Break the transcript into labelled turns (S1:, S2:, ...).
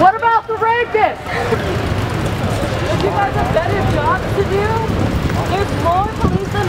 S1: What about the rapists? if you guys have better jobs to do, there's more police than